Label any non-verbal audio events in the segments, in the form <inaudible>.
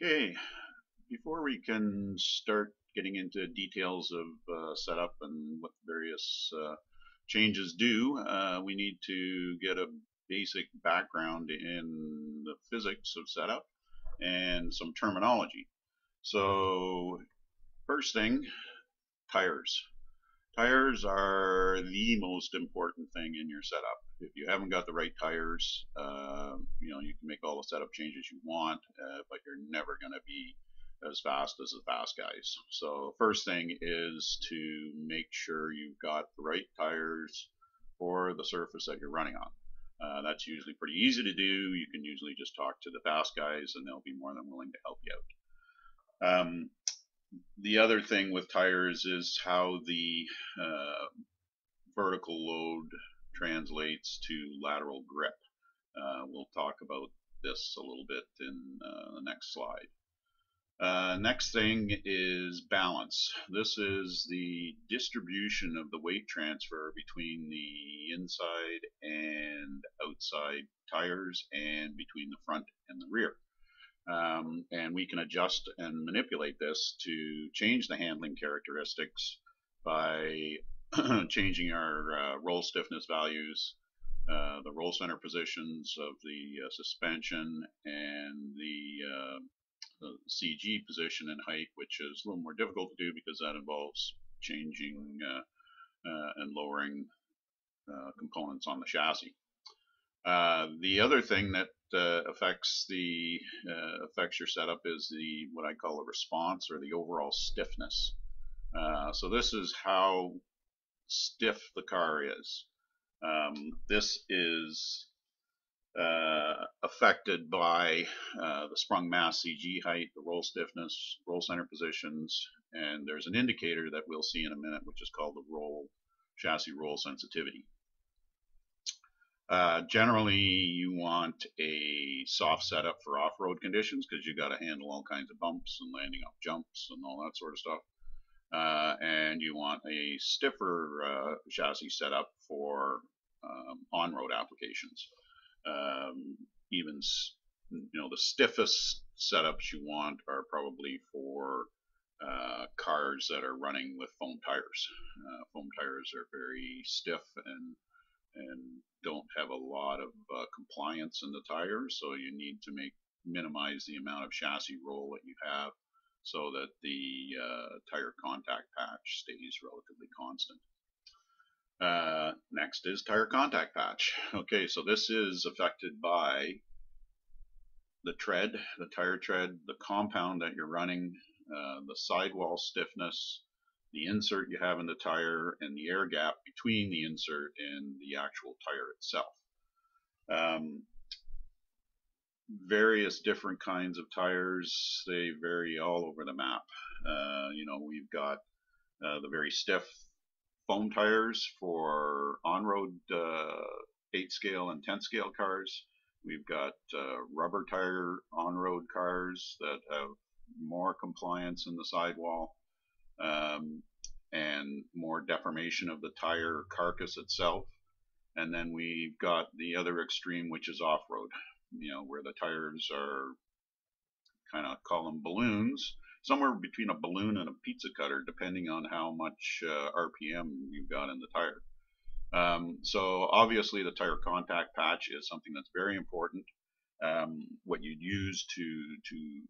Okay, before we can start getting into details of uh, setup and what various uh, changes do, uh, we need to get a basic background in the physics of setup and some terminology. So first thing, tires. Tires are the most important thing in your setup. If you haven't got the right tires, uh, you know, you can make all the setup changes you want, uh, but you're never going to be as fast as the fast guys. So first thing is to make sure you've got the right tires for the surface that you're running on. Uh, that's usually pretty easy to do. You can usually just talk to the fast guys and they'll be more than willing to help you out. Um, the other thing with tires is how the uh, vertical load translates to lateral grip. Uh, we'll talk about this a little bit in uh, the next slide. Uh, next thing is balance. This is the distribution of the weight transfer between the inside and outside tires and between the front and the rear. Um, and we can adjust and manipulate this to change the handling characteristics by <clears throat> changing our uh, roll stiffness values, uh, the roll center positions of the uh, suspension, and the, uh, the, CG position and height, which is a little more difficult to do because that involves changing uh, uh, and lowering components on the chassis. the other thing that affects the affects your setup is the what I call a response or the overall stiffness. Uh, so this is how stiff the car is. Um, this is uh, affected by uh, the sprung mass CG height, the roll stiffness, roll center positions, and there's an indicator that we'll see in a minute, which is called the roll chassis roll sensitivity. Uh, generally, you want a soft setup for off-road conditions because you've got to handle all kinds of bumps and landing off jumps and all that sort of stuff. Uh, and you want a stiffer uh, chassis setup for um, on-road applications. Um, even you know the stiffest setups you want are probably for uh, cars that are running with foam tires. Uh, foam tires are very stiff and and don't have a lot of uh, compliance in the tires, so you need to make minimize the amount of chassis roll that you have so that the uh, tire contact patch stays relatively constant. Uh, next is tire contact patch. <laughs> Okay, so this is affected by the tread, the tire tread, the compound that you're running, uh, the sidewall stiffness, the insert you have in the tire and the air gap between the insert and the actual tire itself. Um, various different kinds of tires, they vary all over the map. Uh, you know, we've got uh, the very stiff foam tires for on-road uh, 8 scale and 10 scale cars. We've got uh, rubber tire on-road cars that have more compliance in the sidewall um, and more deformation of the tire carcass itself. And then we've got the other extreme, which is off-road, you know, where the tires are kind of call them balloons, somewhere between a balloon and a pizza cutter, depending on how much uh, RPM you've got in the tire. Um, so obviously the tire contact patch is something that's very important. Um, what you'd use to to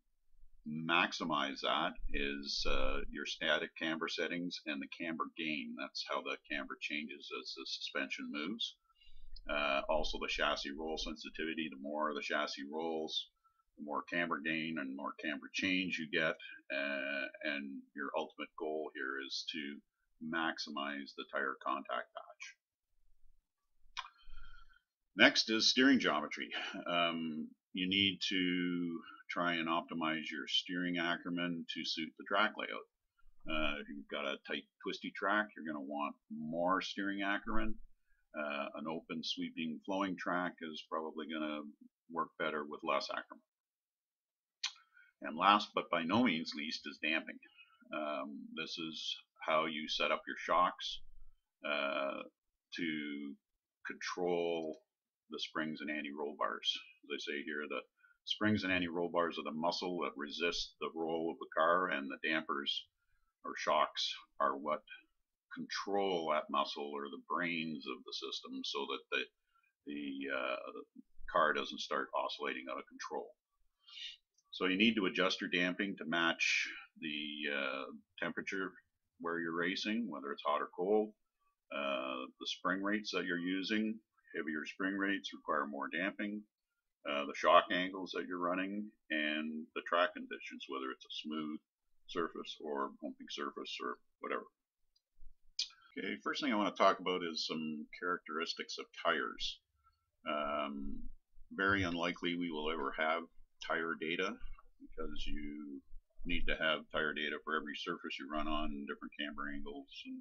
maximize that is uh, your static camber settings and the camber gain. That's how the camber changes as the suspension moves. Uh, also the chassis roll sensitivity. The more the chassis rolls, the more camber gain and more camber change you get. Uh, and your ultimate goal here is to maximize the tire contact patch. Next is steering geometry. Um, you need to try and optimize your steering Ackerman to suit the track layout. Uh, if you've got a tight twisty track, you're going to want more steering Ackerman. Uh, an open sweeping flowing track is probably going to work better with less Ackerman. And last but by no means least is damping. Um, this is how you set up your shocks uh, to control the springs and anti-roll bars. As I say here, the springs and anti-roll bars are the muscle that resists the roll of the car, and the dampers or shocks are what control that muscle or the brains of the system so that the the, uh, the car doesn't start oscillating out of control. So you need to adjust your damping to match the uh, temperature where you're racing, whether it's hot or cold. Uh, the spring rates that you're using, heavier spring rates require more damping. Uh, the shock angles that you're running, and the track conditions, whether it's a smooth surface or bumping surface or whatever. Okay, first thing I want to talk about is some characteristics of tires. Um, very unlikely we will ever have tire data because you need to have tire data for every surface you run on, different camber angles, and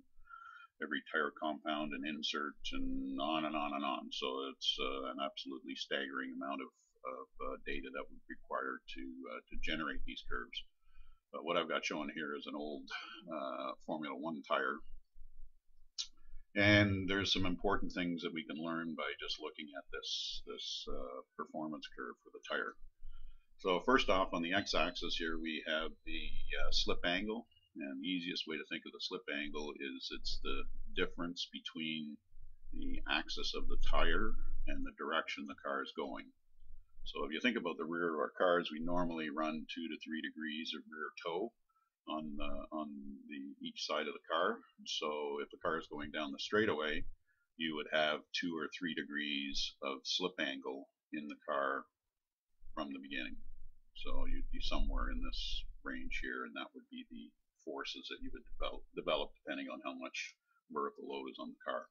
every tire compound and insert, and on and on and on. So it's uh, an absolutely staggering amount of, of uh, data that would be required to uh, to generate these curves. But what I've got shown here is an old uh, Formula One tire and there's some important things that we can learn by just looking at this, this uh, performance curve for the tire. So first off, on the x-axis here, we have the uh, slip angle. And the easiest way to think of the slip angle is it's the difference between the axis of the tire and the direction the car is going. So if you think about the rear of our cars, we normally run two to three degrees of rear toe on the, on the each side of the car. So if the car is going down the straightaway, you would have two or three degrees of slip angle in the car from the beginning. So you'd be somewhere in this range here, and that would be the forces that you would develop, develop depending on how much vertical load is on the car.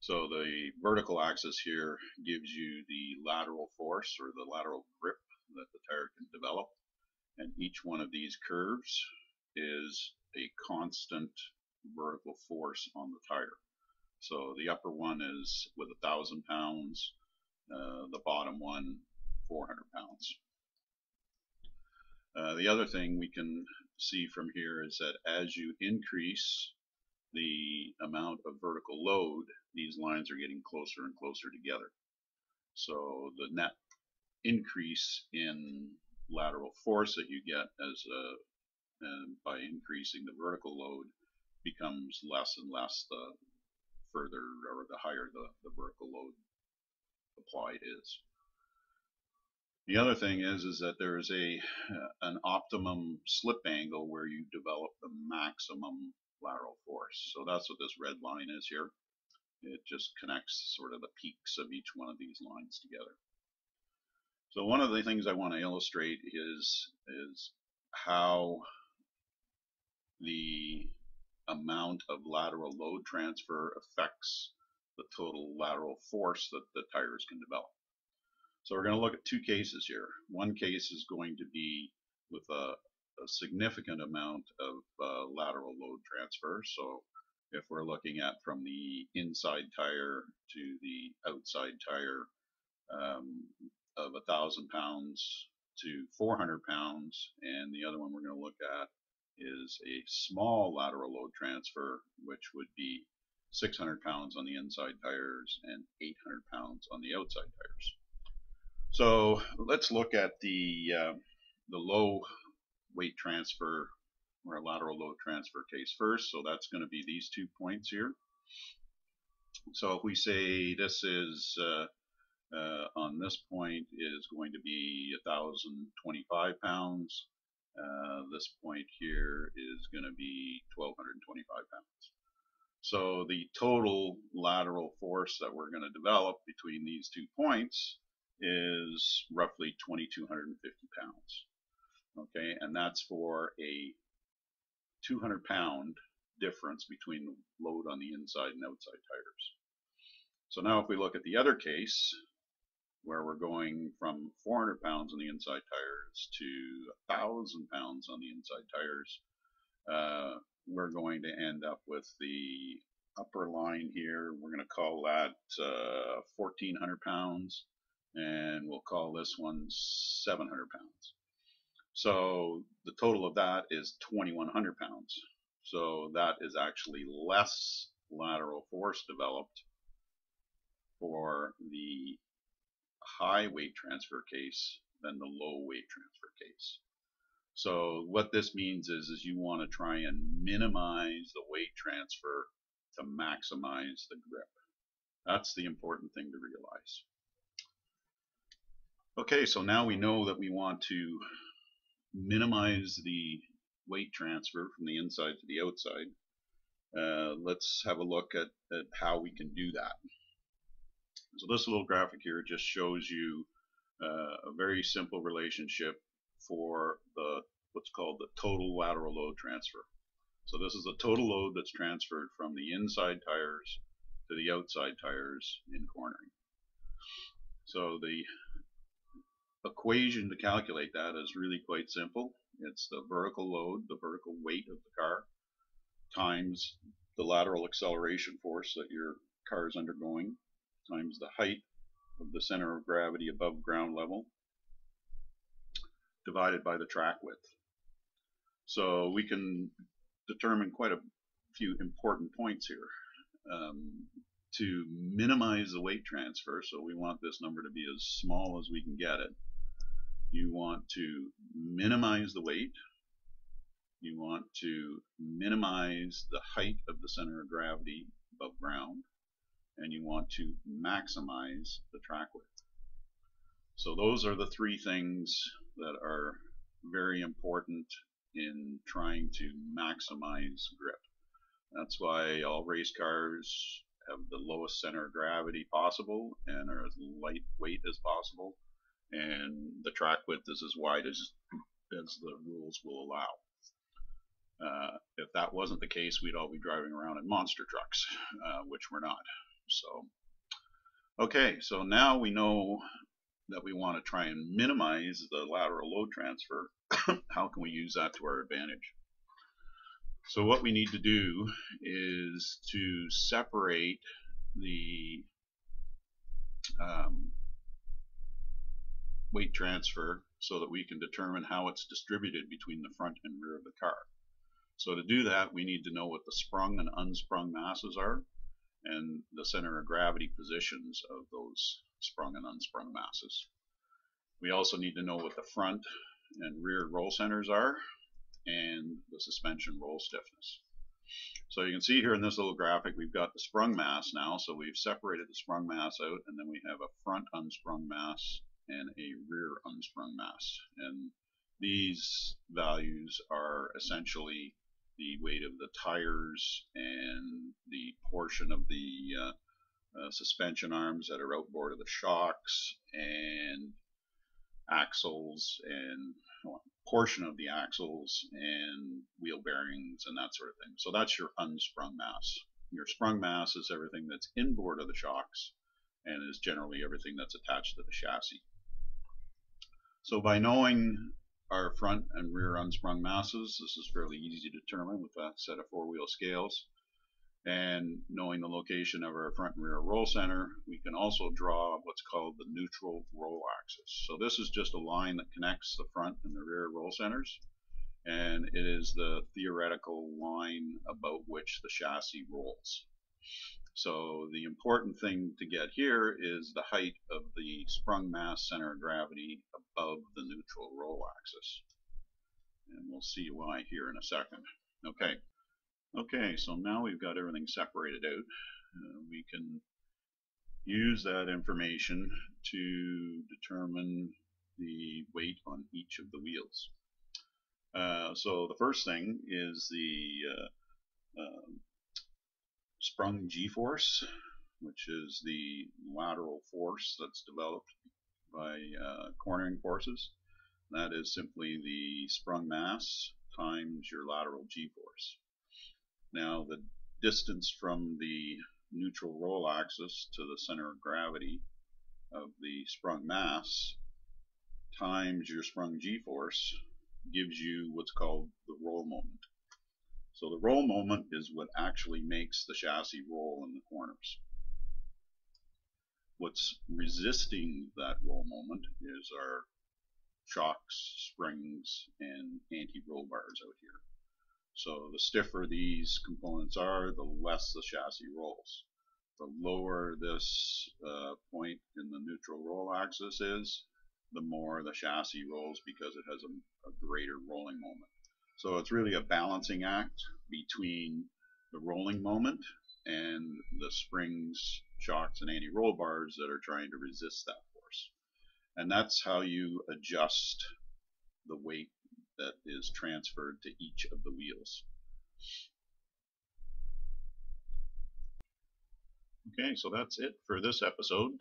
So the vertical axis here gives you the lateral force or the lateral grip that the tire can develop and each one of these curves is a constant vertical force on the tire. So the upper one is with a thousand pounds, uh, the bottom one 400 pounds. Uh, the other thing we can see from here is that as you increase the amount of vertical load, these lines are getting closer and closer together. So the net increase in lateral force that you get as a, and by increasing the vertical load becomes less and less the further or the higher the, the vertical load applied is. The other thing is is that there is a an optimum slip angle where you develop the maximum lateral force. So that's what this red line is here. It just connects sort of the peaks of each one of these lines together. So one of the things I want to illustrate is is how the amount of lateral load transfer affects the total lateral force that the tires can develop. So we're going to look at two cases here. One case is going to be with a, a significant amount of uh, lateral load transfer. So if we're looking at from the inside tire to the outside tire, um, of a thousand pounds to 400 pounds, and the other one we're going to look at is a small lateral load transfer, which would be 600 pounds on the inside tires and 800 pounds on the outside tires. So let's look at the uh, the low weight transfer or lateral load transfer case first. So that's going to be these two points here. So if we say this is uh, uh, on this point is going to be 1,025 pounds. Uh, this point here is going to be 1,225 pounds. So the total lateral force that we're going to develop between these two points is roughly 2,250 pounds. Okay, and that's for a 200 pound difference between the load on the inside and outside tires. So now if we look at the other case, where we're going from 400 pounds on the inside tires to 1,000 pounds on the inside tires, uh, we're going to end up with the upper line here. We're going to call that uh, 1,400 pounds, and we'll call this one 700 pounds. So the total of that is 2,100 pounds. So that is actually less lateral force developed for the high weight transfer case than the low weight transfer case. So what this means is, is you want to try and minimize the weight transfer to maximize the grip. That's the important thing to realize. Okay, so now we know that we want to minimize the weight transfer from the inside to the outside. Uh, let's have a look at, at how we can do that. So this little graphic here just shows you uh, a very simple relationship for the what's called the total lateral load transfer. So this is the total load that's transferred from the inside tires to the outside tires in cornering. So the equation to calculate that is really quite simple. It's the vertical load, the vertical weight of the car, times the lateral acceleration force that your car is undergoing, times the height of the center of gravity above ground level, divided by the track width. So we can determine quite a few important points here. Um, to minimize the weight transfer, so we want this number to be as small as we can get it. You want to minimize the weight. You want to minimize the height of the center of gravity above ground. And you want to maximize the track width. So those are the three things that are very important in trying to maximize grip. That's why all race cars have the lowest center of gravity possible and are as lightweight as possible and the track width is as wide as, as the rules will allow. Uh, if that wasn't the case, we'd all be driving around in monster trucks, uh, which we're not. So, okay, so now we know that we want to try and minimize the lateral load transfer. <coughs> How can we use that to our advantage? So what we need to do is to separate the um, weight transfer so that we can determine how it's distributed between the front and rear of the car. So to do that, we need to know what the sprung and unsprung masses are and the center of gravity positions of those sprung and unsprung masses. We also need to know what the front and rear roll centers are and the suspension roll stiffness. So you can see here in this little graphic we've got the sprung mass now so we've separated the sprung mass out and then we have a front unsprung mass and a rear unsprung mass and these values are essentially the weight of the tires and the portion of the uh, uh, suspension arms that are outboard of the shocks and axles and well, portion of the axles and wheel bearings and that sort of thing. So that's your unsprung mass. Your sprung mass is everything that's inboard of the shocks and is generally everything that's attached to the chassis. So by knowing our front and rear unsprung masses, this is fairly easy to determine with a set of four-wheel scales and knowing the location of our front and rear roll center, we can also draw what's called the neutral roll axis. So this is just a line that connects the front and the rear roll centers, and it is the theoretical line about which the chassis rolls. So the important thing to get here is the height of the sprung mass center of gravity above the neutral roll axis. And we'll see why here in a second. Okay. Okay, so now we've got everything separated out. Uh, we can use that information to determine the weight on each of the wheels. Uh, so the first thing is the uh, um, sprung g-force, which is the lateral force that's developed by uh, cornering forces. That is simply the sprung mass times your lateral g-force. Now the distance from the neutral roll axis to the center of gravity of the sprung mass times your sprung g-force gives you what's called the roll moment. So the roll moment is what actually makes the chassis roll in the corners. What's resisting that roll moment is our shocks, springs, and anti-roll bars out here. So the stiffer these components are, the less the chassis rolls. The lower this uh, point in the neutral roll axis is, the more the chassis rolls because it has a, a greater rolling moment. So it's really a balancing act between the rolling moment and the springs, shocks, and anti-roll bars that are trying to resist that force. And that's how you adjust the weight that is transferred to each of the wheels. Okay, so that's it for this episode.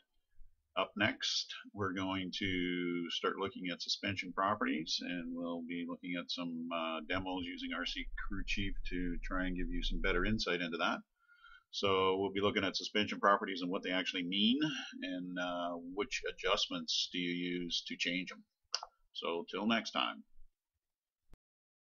Up next, we're going to start looking at suspension properties and we'll be looking at some uh, demos using RC Crew Chief to try and give you some better insight into that. So we'll be looking at suspension properties and what they actually mean and uh, which adjustments do you use to change them. So till next time.